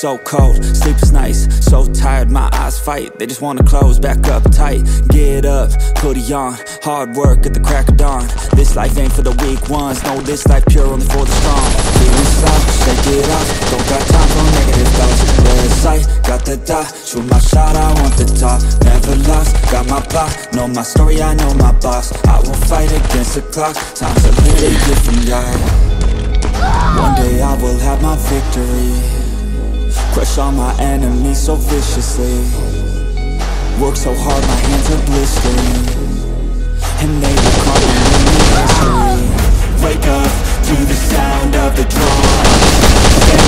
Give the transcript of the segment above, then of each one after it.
so cold, sleep is nice. So tired, my eyes fight. They just wanna close back up tight. Get up, hoodie on. Hard work at the crack of dawn. This life ain't for the weak ones. No, this life pure only for the strong. Feeling slow, shake it off. Don't got time for negative thoughts. Red sight, got the dot. Shoot my shot, I want the top Never lost, got my block. Know my story, I know my boss. I will fight against the clock. Time's a little different, yeah one day I will have my victory Crush all my enemies so viciously Work so hard my hands are blistering And they will call me history Wake up to the sound of the drum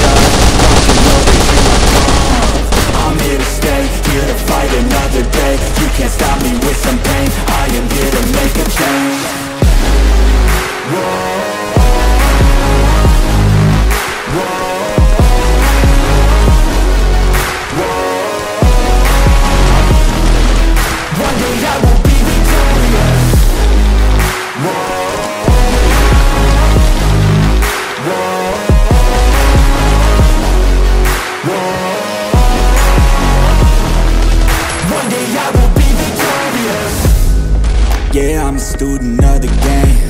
student of the game.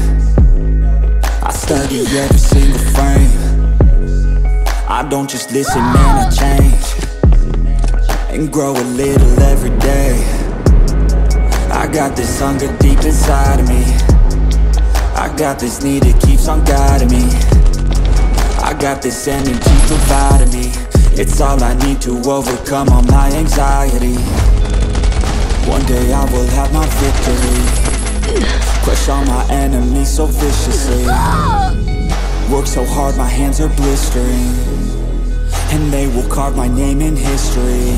I study every single frame. I don't just listen, man, I change. And grow a little every day. I got this hunger deep inside of me. I got this need that keeps on guiding me. I got this energy providing me. It's all I need to overcome all my anxiety. One day I will have my victory Crush all my enemies so viciously. Work so hard my hands are blistering. And they will carve my name in history.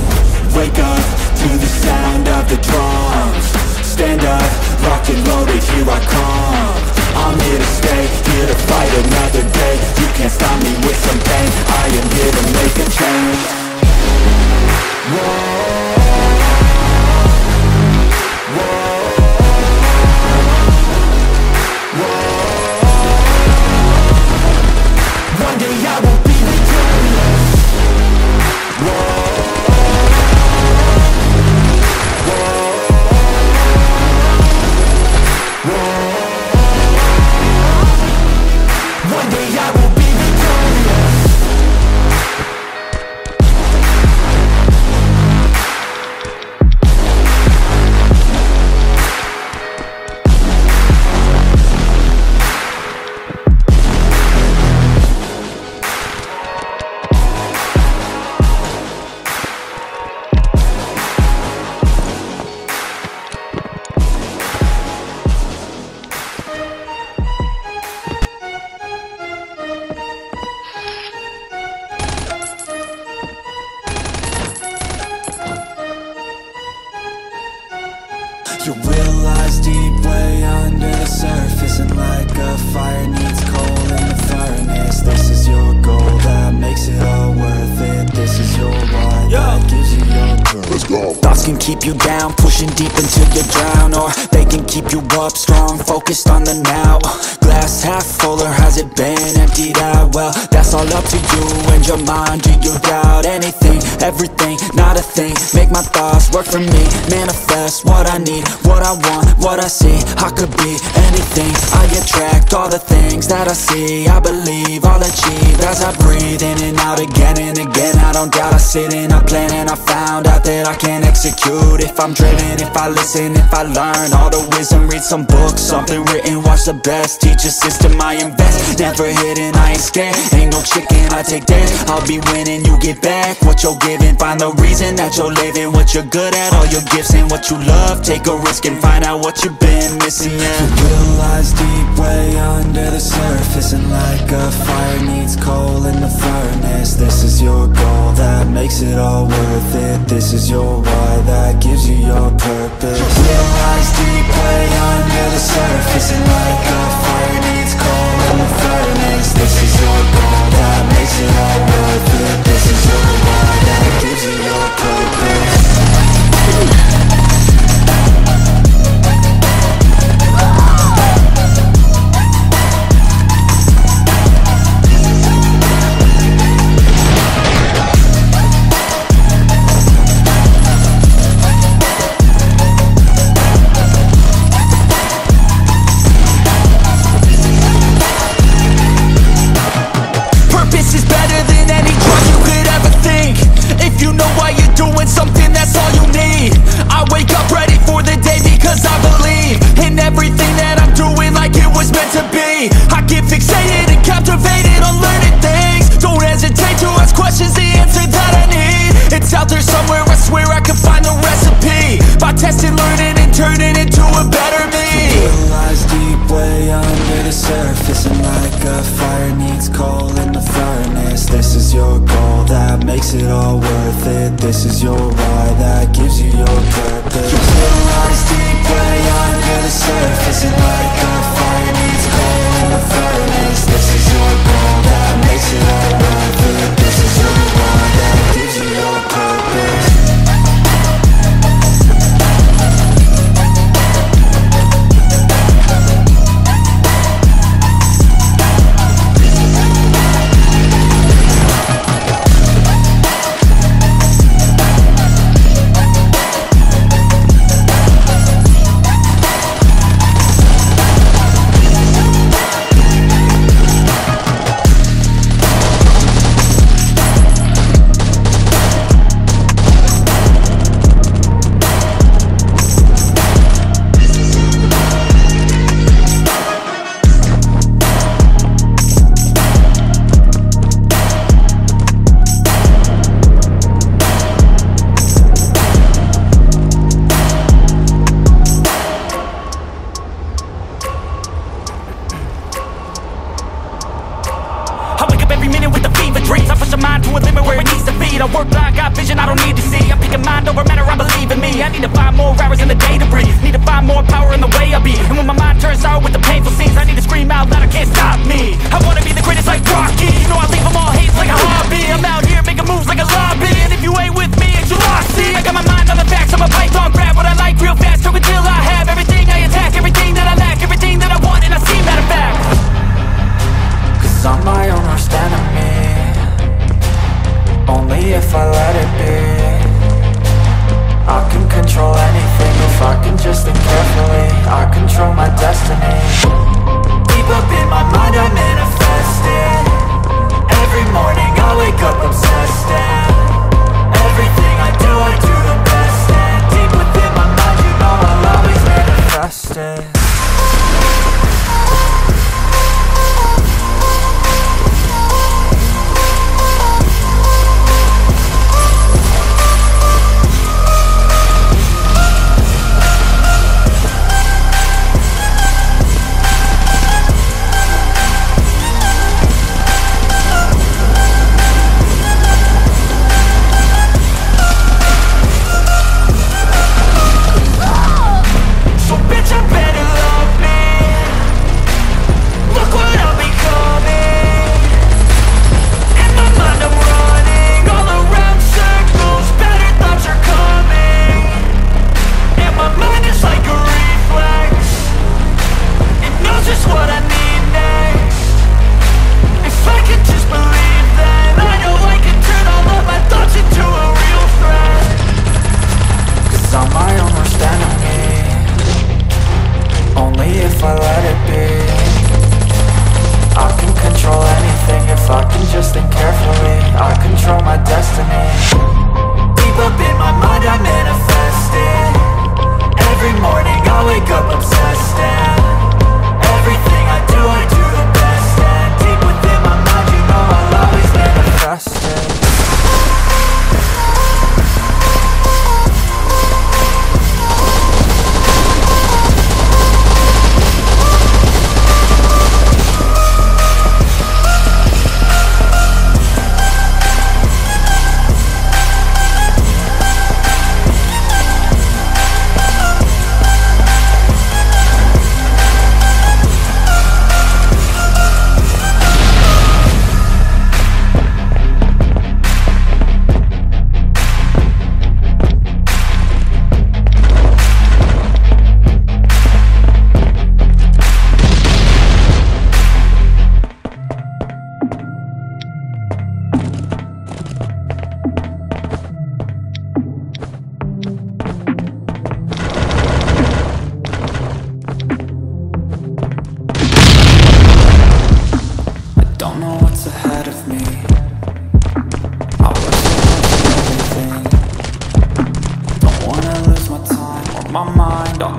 Wake up to the sound of the drums. Stand up, rock and roll, here I come. I'm here to stay, You keep you down, pushing deep until you drown Or keep you up strong, focused on the now. Glass half full or has it been emptied out? Well, that's all up to you and your mind. Do you doubt anything, everything, not a thing. Make my thoughts work for me, manifest what I need What I want, what I see, I could be anything. I attract all the things that I see. I believe I'll achieve as I breathe in and out again and again. I don't doubt I sit and I plan and I found out that I can execute. If I'm driven, if I listen, if I learn all the wisdom Read some books, something written, watch the best. Teach a system I invest, never hidden, I ain't scared. Ain't no chicken, I take dares I'll be winning, you get back what you're giving. Find the reason that you're living What you're good at, all your gifts and what you love. Take a risk and find out what you've been missing, yeah. You realize deep way under the surface And like a fire needs coal in the furnace. This is your goal that makes it all worth it. This is your why that gives you your purpose Dancing like a fire needs coal in the furnace. This is your goal that makes it all worth it. This is your why that gives you your purpose. You realize deep way under the surface vision I don't need to see I'm picking mind over matter, I believe in me. I need to find more hours in the day to breathe. Need to find more power in the way I be. And when my mind turns out with the painful scenes I need to scream out loud, I can't stop me. I wanna be the greatest like Rocky.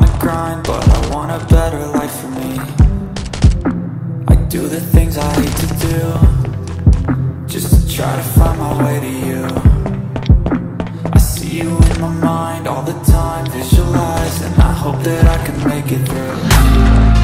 the grind, but I want a better life for me. I do the things I hate to do Just to try to find my way to you. I see you in my mind all the time, visualize And I hope that I can make it through.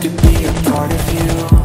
To be a part of you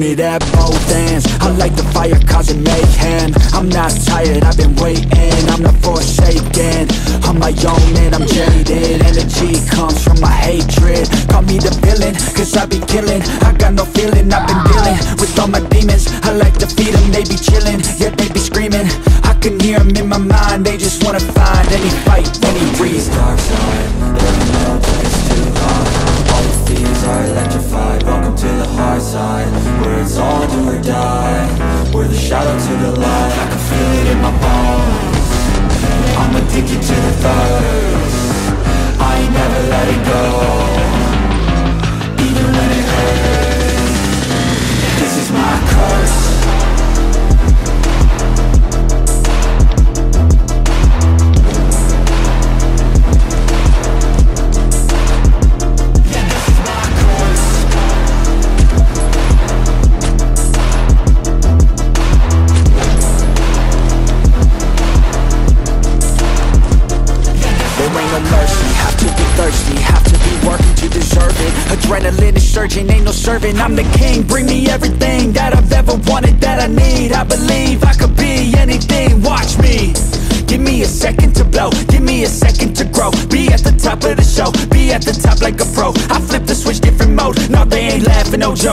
Burn it at both ends I like the fire causing mayhem. I'm not tired, I've been waiting. I'm not forsaken. On my own man, I'm jaded. Energy comes from my hatred. Call me the villain, cause I be killing. I got no feeling, I've been dealing With all my demons. I like to feed them, they be chilling Yeah, they be screaming. I can hear them in my mind They just wanna find any fight, any reason. dark side are electrified. Welcome to the hard side Where it's all do or die. We're the shadow to the light. I can feel it in my bones. I'm addicted to the thirst. I ain't never let it go surging, serving I'm the king, bring me everything That I've ever wanted, that I need. I believe I could be anything, watch me. Give me a second to blow, give me a second to grow. Be at the top of the show, be at the top like a pro. I flip the switch, different mode, no they ain't laughing, no joke